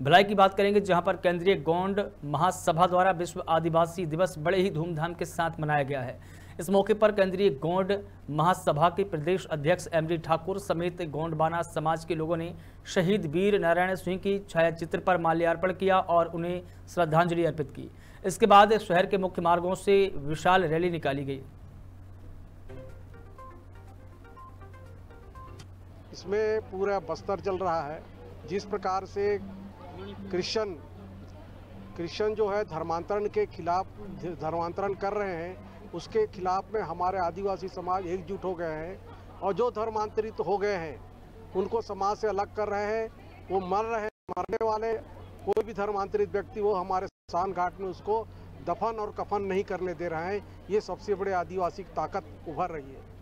भिलाई की बात करेंगे, जहाँ पर केंद्रीय गौंड महासभा द्वारा विश्व आदिवासी दिवस बड़े ही धूमधाम के साथ मनाया गया है। इस मौके पर केंद्रीय गौंड महासभा के प्रदेश अध्यक्ष एमडी ठाकुर समेत गौंडबाना समाज के लोगों ने शहीद वीर नारायण सिंह की छायाचित्र पर माल्यार्पण किया और उन्हें श्रद्धांजलि अर्पित की। इसके बाद शहर के मुख्य मार्गों से विशाल रैली निकाली गई। इसमें पूरा बस्तर चल रहा है। जिस प्रकार से क्रिश्चियन क्रिश्चन जो है धर्मांतरण के खिलाफ, धर्मांतरण कर रहे हैं। उसके खिलाफ में हमारे आदिवासी समाज एकजुट हो गए हैं और जो धर्मांतरित हो गए हैं, उनको समाज से अलग कर रहे हैं। वो मर रहे हैं, मरने वाले, कोई भी धर्मांतरित व्यक्ति वो हमारे शान घाट में उसको दफन और कफन नहीं करने दे रहे हैं। ये सबसे बड़े आदिवासी ताकत उभर रही है।